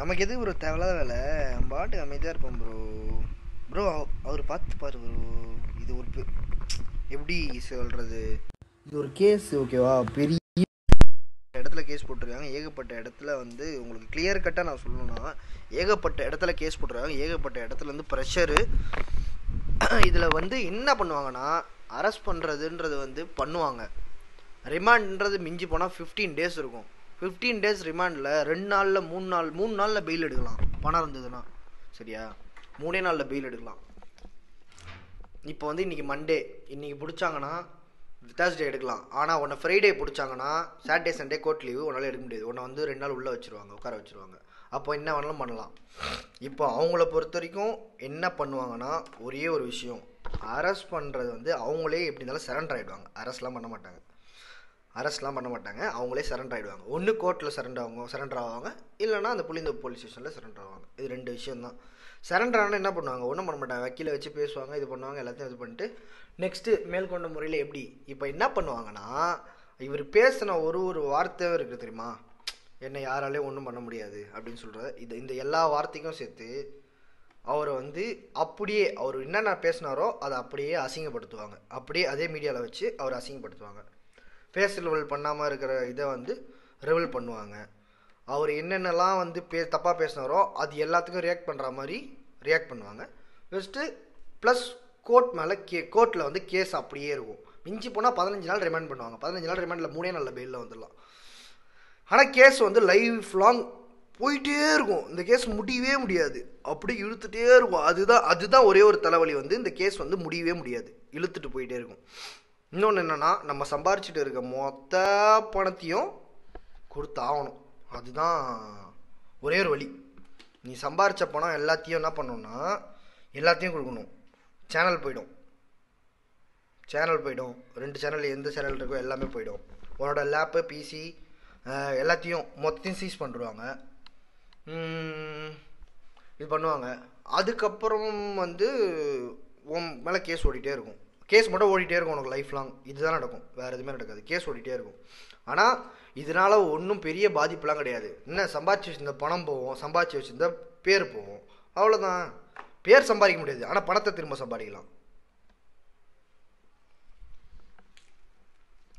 நமக்கு எது ப்ரோ தேவையில்லாத வேலை. நம்ம பாட்டுக்கு அமைதியாக இருப்போம் ப்ரோ ப்ரோ அவர் பார்த்து பாரு ப்ரோ இது ஒரு எப்படி சொல்கிறது இது ஒரு கேஸ் ஓகேவா பெரிய இடத்துல கேஸ் போட்டிருக்காங்க. ஏகப்பட்ட இடத்துல வந்து உங்களுக்கு கிளியர் கட்டாக நான் சொல்லணும்னா ஏகப்பட்ட இடத்துல கேஸ் போட்டிருக்காங்க. ஏகப்பட்ட இடத்துல வந்து ப்ரெஷரு இதில் வந்து என்ன பண்ணுவாங்கன்னா அரெஸ்ட் பண்ணுறதுன்றது வந்து பண்ணுவாங்க. ரிமாண்ட்ன்றது மிஞ்சி போனால் ஃபிஃப்டீன் டேஸ் இருக்கும். ஃபிஃப்டீன் டேஸ் ரிமாண்டில் ரெண்டு நாளில் மூணு நாள் மூணு நாளில் பெயில் எடுக்கலாம். பணம் இருந்ததுன்னா. சரியா? மூணே நாளில் பெயில் எடுக்கலாம். இப்போ வந்து இன்றைக்கி மண்டே இன்றைக்கி பிடிச்சாங்கன்னா தேர்ஸ்டே எடுக்கலாம். ஆனால் உன்னை ஃப்ரைடே பிடிச்சாங்கன்னா சாட்டர்டே சண்டே கோர்ட் லீவு உன்னால் எடுக்க முடியாது. உன்னை வந்து ரெண்டு நாள் உள்ளே வச்சுருவாங்க உட்கார வச்சுருவாங்க. அப்போ என்ன வேணாலும் பண்ணலாம். இப்போ அவங்கள பொறுத்த வரைக்கும் என்ன பண்ணுவாங்கன்னா ஒரே ஒரு விஷயம். அரெஸ்ட் பண்ணுறது வந்து அவங்களே எப்படி இருந்தாலும் சரண்டர் ஆகிடுவாங்க அரெஸ்ட்லாம் பண்ண மாட்டாங்க. அரெஸ்ட்லாம் பண்ண மாட்டாங்க. அவங்களே சரண்டர் ஆகிடுவாங்க ஒன்று கோர்ட்டில் சரண்டர் ஆகுங்க சரண்டர் ஆவாங்க. இல்லைனா அந்த புளிந்த போலீஸ் ஸ்டேஷனில் சரண்டர் ஆவாங்க. இது ரெண்டு விஷயந்தான் சரண்டர் ஆனால் என்ன பண்ணுவாங்க? ஒன்றும் பண்ண மாட்டாங்க. வக்கீலை வச்சு பேசுவாங்க இது பண்ணுவாங்க எல்லாத்தையும் இது பண்ணிட்டு நெக்ஸ்ட்டு மேல்கொண்ட முறையில் எப்படி? இப்போ என்ன பண்ணுவாங்கன்னா இவர் பேசின ஒரு ஒரு வார்த்தையும் இருக்குது தெரியுமா? என்னை யாராலையும் ஒன்றும் பண்ண முடியாது அப்படின்னு சொல்கிற இது இந்த எல்லா வார்த்தைக்கும் சேர்த்து அவரை வந்து அப்படியே அவர் என்னென்ன பேசினாரோ அதை அப்படியே அசிங்கப்படுத்துவாங்க. அப்படியே அதே மீடியாவில் வச்சு அவரை அசிங்கப்படுத்துவாங்க. ஃபேஸ் ரிவல் பண்ணாமல் இருக்கிற இதை வந்து ரிவல் பண்ணுவாங்க. அவர் என்னென்னலாம் வந்து பே தப்பாக பேசினாரோ அது எல்லாத்துக்கும் ரியாக்ட் பண்ணுற மாதிரி ரியாக்ட் பண்ணுவாங்க. ஃபஸ்ட்டு ப்ளஸ் கோர்ட் மேலே கே கோர்ட்டில் வந்து கேஸ் அப்படியே இருக்கும். மிஞ்சி போனால் பதினஞ்சு நாள் ரிமைண்ட் பண்ணுவாங்க. பதினஞ்சு நாள் ரிமைண்டில் மூணே நல்ல பெயிலில் வந்துடலாம். ஆனால் கேஸ் வந்து லைஃப் லாங் போயிட்டே இருக்கும். இந்த கேஸ் முடியவே முடியாது. அப்படி இழுத்துட்டே இருக்கும். அதுதான் அதுதான் ஒரே ஒரு தலைவலி வந்து இந்த கேஸ் வந்து முடியவே முடியாது. இழுத்துட்டு போயிட்டே இருக்கும். இன்னொன்று என்னென்னா நம்ம சம்பாரிச்சிட்டு இருக்க மொத்த பணத்தையும் கொடுத்தாகணும். அதுதான் ஒரே ஒரு வழி. நீ சம்பாரித்த பணம் எல்லாத்தையும் என்ன பண்ணணும்னா எல்லாத்தையும் கொடுக்கணும். சேனல் போயிடும். சேனல் போயிடும். ரெண்டு சேனல் எந்த சேனல் இருக்கோ எல்லாமே போயிடும். உன்னோட லேப்பு பிசி எல்லாத்தையும் மொத்தத்தையும் சீஸ் பண்ணிடுவாங்க. இது பண்ணுவாங்க. அதுக்கப்புறம் வந்து உன் மேலே கேஸ் ஓடிட்டே இருக்கும். கேஸ் மட்டும் ஓடிட்டே இருக்கும் உனக்கு லைஃப் லாங் இதுதான் நடக்கும். வேறு எதுவுமே நடக்காது. கேஸ் ஓடிட்டே இருக்கும். ஆனால் இதனால் ஒன்றும் பெரிய பாதிப்புலாம் கிடையாது. என்ன சம்பாதிச்சு வச்சிருந்த பணம் போவோம் சம்பாதிச்சு வச்சிருந்த பேர் போவோம் அவ்வளோதான் பேர் சம்பாதிக்க முடியாது. ஆனால் பணத்தை திரும்ப சம்பாதிக்கலாம்.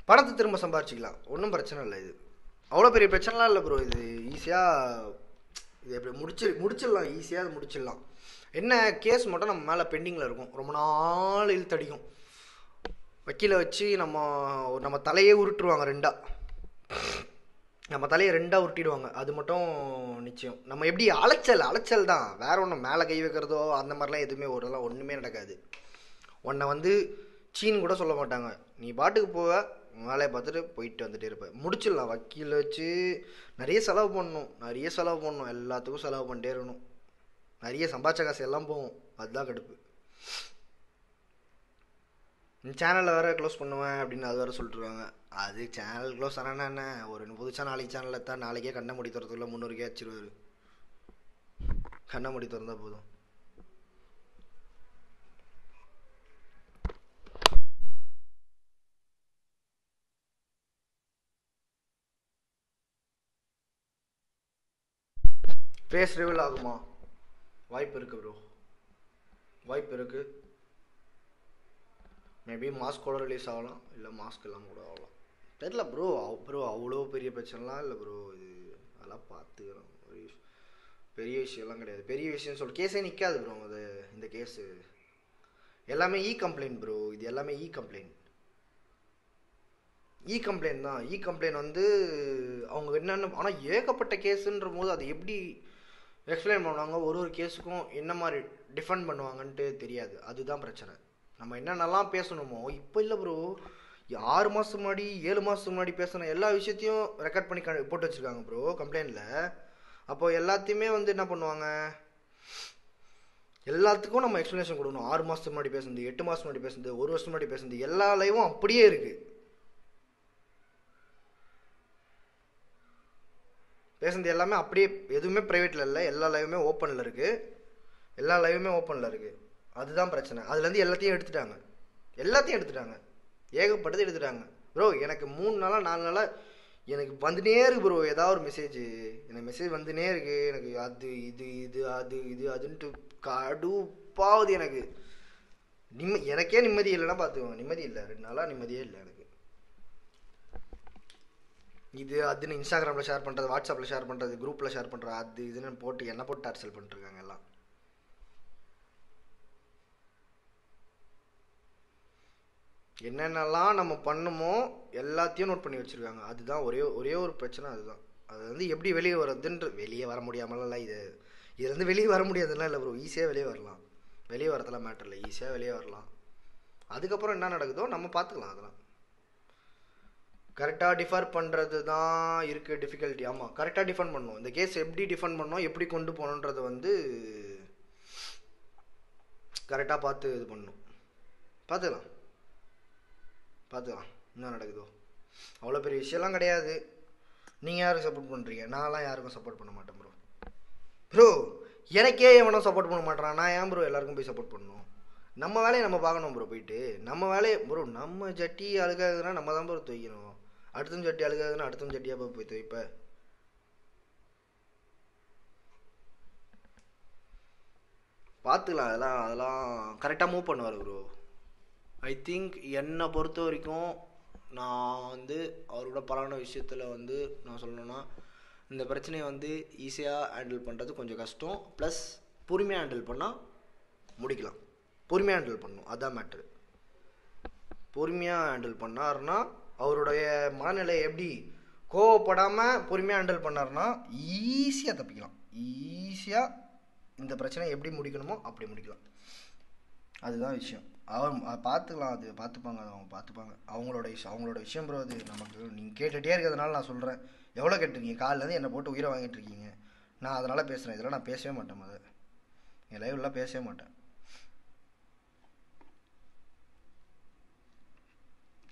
பணத்தை திரும்ப சம்பாரிச்சிக்கலாம் ஒன்றும் பிரச்சனை இல்லை இது. அவ்வளோ பெரிய பிரச்சனைலாம் இல்லை ப்ரோ இது. ஈஸியாக இது எப்படி முடிச்சு முடிச்சிடலாம். ஈஸியாக அது முடிச்சிடலாம். என்ன கேஸ் மட்டும் நம்ம மேலே பெண்டிங்கில் இருக்கும். ரொம்ப நாள் இழுத்தடிக்கும். வக்கீலை வச்சு நம்ம நம்ம தலையே உருட்டுருவாங்க ரெண்டா. நம்ம தலையை ரெண்டாக உருட்டிடுவாங்க. அது மட்டும் நிச்சயம். நம்ம எப்படி அலைச்சல் அலைச்சல் தான். வேற ஒன்றும் மேலே கை வைக்கிறதோ அந்த மாதிரிலாம் எதுவுமே ஒரு ஒன்றுமே நடக்காது. உன்னை வந்து சீன் கூட சொல்ல மாட்டாங்க. நீ பாட்டுக்கு போவ வேலையை பார்த்துட்டு போயிட்டு வந்துட்டே இருப்பேன் முடிச்சிடலாம். வக்கீல் வச்சு நிறைய செலவு பண்ணணும். நிறைய செலவு பண்ணணும். எல்லாத்துக்கும் செலவு பண்ணிட்டே இருக்கணும். நிறைய சம்பாதிச்ச காசு எல்லாம் போகும். அதுதான் கடுப்பு. சேனலில் வேறு க்ளோஸ் பண்ணுவேன் அப்படின்னு அது வேறு சொல்லிட்டுருவாங்க அது சேனல் க்ளோஸ் ஆனால் என்ன ஒரு புதுசாக நாளைக்கு சேனலில் தான் நாளைக்கே கண்ணை முடி திறத்துக்குள்ள முந்நூறுக்கே வச்சிருவாரு கண்ணை முடி திறந்தா போதும். ஃபேஸ் ரிவீல் ஆகுமா? வாய்ப்பு இருக்குது ப்ரோ வாய்ப்பு இருக்குது மேபி மாஸ்க் கூட ரிலீஸ் ஆகலாம். இல்லை மாஸ்க் எல்லாம் கூட ஆகலாம். தெரில ப்ரோ ப்ரோ அவ்வளோ பெரிய பிரச்சனைலாம் இல்லை ப்ரோ இது அதெல்லாம் பார்த்துக்கிறோம் ஒரு பெரிய விஷயம்லாம் கிடையாது. பெரிய விஷயம்னு சொல்லிட்டு கேஸே நிற்காது ப்ரோ அது இந்த கேஸு எல்லாமே இ கம்ப்ளைண்ட் ப்ரோ இது எல்லாமே இ கம்ப்ளைண்ட் இ கம்ப்ளைண்ட் தான். இ கம்ப்ளைண்ட் வந்து அவங்க என்னென்ன ஆனால் ஏகப்பட்ட கேஸுன்ற போது அது எப்படி எக்ஸ்பிளைன் பண்ணுவாங்க? ஒரு ஒரு கேஸுக்கும் என்ன மாதிரி டிஃபெண்ட் பண்ணுவாங்கன்ட்டு தெரியாது. அதுதான் பிரச்சனை. நம்ம என்னென்னலாம் பேசணுமோ இப்போ இல்லை ப்ரோ ஆறு மாதத்துக்கு முன்னாடி ஏழு மாதத்துக்கு முன்னாடி பேசின எல்லா விஷயத்தையும் ரெக்கார்ட் பண்ணி க- போட்டு வச்சுருக்காங்க ப்ரோ கம்ப்ளைண்ட்டில் அப்போ எல்லாத்தையுமே வந்து என்ன பண்ணுவாங்க? எல்லாத்துக்கும் நம்ம எக்ஸ்ப்ளனேஷன் கொடுக்கணும். ஆறு மாதத்துக்கு முன்னாடி பேசுனது எட்டு மாதம் முன்னாடி பேசுனது ஒரு வருஷம் முன்னாடி பேசுனது எல்லா லைவும் அப்படியே இருக்குது பேசுனது எல்லாமே அப்படியே எதுவுமே ப்ரைவேட்டில் இல்லை எல்லா லைவுமே ஓப்பனில் இருக்குது எல்லா லைவுமே ஓப்பனில் இருக்குது அதுதான் பிரச்சனை. அதுலேருந்து எல்லாத்தையும் எடுத்துட்டாங்க. எல்லாத்தையும் எடுத்துட்டாங்க. ஏகப்பட்டது எடுத்துட்டாங்க. ப்ரோ எனக்கு மூணு நாளாக நாலு நாளாக எனக்கு வந்துனே இருக்கு ப்ரோ ஏதாவது ஒரு மெசேஜ் எனக்கு மெசேஜ் வந்துனே இருக்கு. எனக்கு அது இது இது அது இது அதுன்ட்டு கடுப்பாவது எனக்கு. நிம்ம எனக்கே நிம்மதி இல்லைன்னா பார்த்துக்கோங்க நிம்மதி இல்லை. ரெண்டு நாளாக நிம்மதியே இல்லை எனக்கு. இது அதுன்னு இன்ஸ்டாகிராமில் ஷேர் பண்ணுறது வாட்ஸ்அப்பில் ஷேர் பண்ணுறது குரூப்பில் ஷேர் பண்ணுறது அது இதுன்னு போட்டு என்ன போட்டு டார்ச்சல் பண்ணிட்டுருக்காங்க எல்லாம். என்னென்னலாம் நம்ம பண்ணுமோ எல்லாத்தையும் நோட் பண்ணி வச்சுருக்காங்க. அதுதான் ஒரே ஒரே ஒரு பிரச்சனை அதுதான். அது வந்து எப்படி வெளியே வர்றதுன்ற வெளியே வர முடியாமலாம் இது இதுலேருந்து வெளியே வர முடியாதுலாம் இல்லை ப்ரோ ஈஸியாக வெளியே வரலாம். வெளியே வரதெல்லாம் மேட்டர் இல்லை ஈஸியாக வெளியே வரலாம். அதுக்கப்புறம் என்ன நடக்குதோ நம்ம பார்த்துக்கலாம் அதெல்லாம். கரெக்டாக டிஃபர் பண்ணுறது தான் இருக்குது டிஃபிகல்ட்டி ஆமாம் கரெக்டாக டிஃபெண்ட் பண்ணணும் இந்த கேஸ் எப்படி டிஃபெண்ட் பண்ணணும் எப்படி கொண்டு போகணுன்றது வந்து கரெக்டாக பார்த்து இது பண்ணணும் பார்த்துக்கலாம். பார்த்துக்கலாம். என்ன நடக்குதோ. அவ்வளோ பெரிய விஷயம்லாம் கிடையாது. நீங்கள் யாரும் சப்போர்ட் பண்ணுறீங்க நான்லாம் யாருக்கும் சப்போர்ட் பண்ண மாட்டேன் ப்ரோ ப்ரோ எனக்கே எவனும் சப்போர்ட் பண்ண மாட்டேறான் நான் ஏன் ப்ரோ எல்லாருக்கும் போய் சப்போர்ட் பண்ணணும்? நம்ம வேலையை நம்ம பார்க்கணும் ப்ரோ போயிட்டு. நம்ம வேலையை ப்ரோ நம்ம ஜட்டி அழுகாதுன்னா நம்ம தான் ப்ரோ துவைக்கணும். அடுத்தவங்க ஜட்டி அழுகாதுன்னா அடுத்தவங்க ஜட்டியாக போய் போய் துவைப்ப. பார்த்துக்கலாம். அதெல்லாம் அதெல்லாம் கரெக்டாக மூவ் பண்ணுவார் ப்ரோ ஐ திங்க் என்னை பொறுத்த வரைக்கும் நான் வந்து அவரோட பழகின விஷயத்தில் வந்து நான் சொல்லணும்னா இந்த பிரச்சனையை வந்து ஈஸியாக ஹேண்டில் பண்ணுறது கொஞ்சம் கஷ்டம். ப்ளஸ் பொறுமையாக ஹேண்டில் பண்ணால் முடிக்கலாம். பொறுமையாக ஹேண்டில் பண்ணணும். அதான் மேட்ரு பொறுமையாக ஹேண்டில் பண்ணாருன்னா அவருடைய மனநிலை எப்படி கோவப்படாமல் பொறுமையாக ஹேண்டில் பண்ணாருன்னா ஈஸியாக தப்பிக்கலாம். ஈஸியாக இந்த பிரச்சனை எப்படி முடிக்கணுமோ அப்படி முடிக்கலாம். அதுதான் விஷயம். அவன் பார்த்துக்கலாம் அது பார்த்துப்பாங்க அது அவங்க பார்த்துப்பாங்க. அவங்களோட விஷயம் அவங்களோட விஷயம் ப்ரோ அது. நமக்கு நீங்கள் கேட்டுகிட்டே இருக்கிறதுனால நான் சொல்கிறேன் எவ்வளோ கேட்டிருக்கீங்க? காலிலேருந்து என்னை போட்டு உயிரை வாங்கிட்டு இருக்கீங்க? நான் அதனால் பேசுகிறேன் இதெல்லாம் நான் பேசவே மாட்டேன் அதை என் லைவ்லாம் பேசவே மாட்டேன்.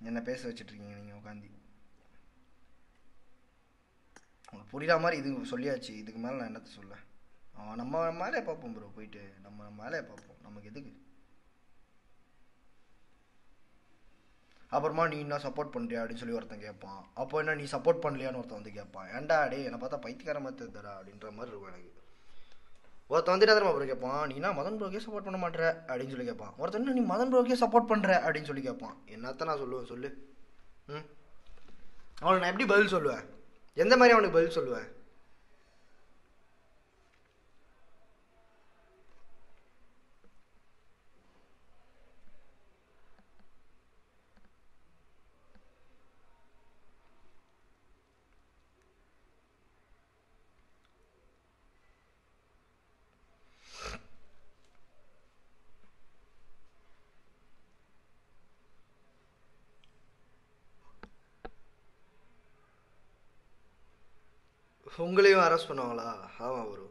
என்ன பேச வச்சிட்ருக்கீங்க நீங்கள் உட்காந்து உங்களுக்கு புரியுற மாதிரி இது சொல்லியாச்சு. இதுக்கு மேலே நான் என்னத்தை சொல்ல? அவன் நம்ம மேலே பார்ப்போம் ப்ரோ போயிட்டு. நம்ம மேலே பார்ப்போம். நமக்கு எதுக்கு? அப்புறமா நீ என்ன சப்போர்ட் பண்ணுறியா அப்படின்னு சொல்லி ஒருத்தன் கேட்பான். அப்போ என்ன நீ சப்போர்ட் பண்ணலையான்னு ஒருத்தன் வந்து கேட்பான். ஏன்டா டே என்னை பார்த்தா பைத்தியக்காரமாக மாதிரி தெரியுதுடா அப்படின்ற மாதிரி இருக்கும் எனக்கு. ஒருத்தன் வந்துட்டு தெரியுமா ப்ரோ கேட்பான்? நீ என்ன மதன் ப்ரோக்கே சப்போர்ட் பண்ண மாட்டேற அப்படின்னு சொல்லி கேட்பான். ஒருத்தன் என்ன நீ மதன் ப்ரோக்கே சப்போர்ட் பண்ணுற அப்படின்னு சொல்லி கேட்பான். என்னத்த நான் சொல்லுவேன் சொல்லு. ம்? அவனுக்கு நான் எப்படி பதில் சொல்லுவேன்? எந்த மாதிரி அவனுக்கு பதில் சொல்லுவேன்? உங்களையும் அரெஸ்ட் பண்ணுவாங்களா? ஆமாம் ப்ரோ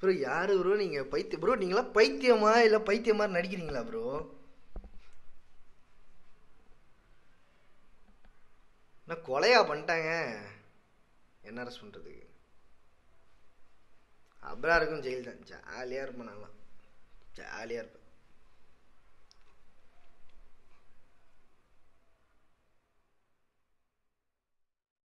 ப்ரோ யார் ப்ரோ நீங்கள் பைத்தியம் ப்ரோ நீங்களாம் பைத்தியமா இல்லை பைத்தியம் மாதிரி நடிக்கிறீங்களா ப்ரோ நான் கொலையா பண்ணிட்டாங்க? என்ன அரெஸ்ட் பண்ணுறதுக்கு அப்புறம் இருக்கும் ஜெயில் தான். ஜாலியாக இருப்பேன் நான்லாம் ஜாலியாக இருப்பேன்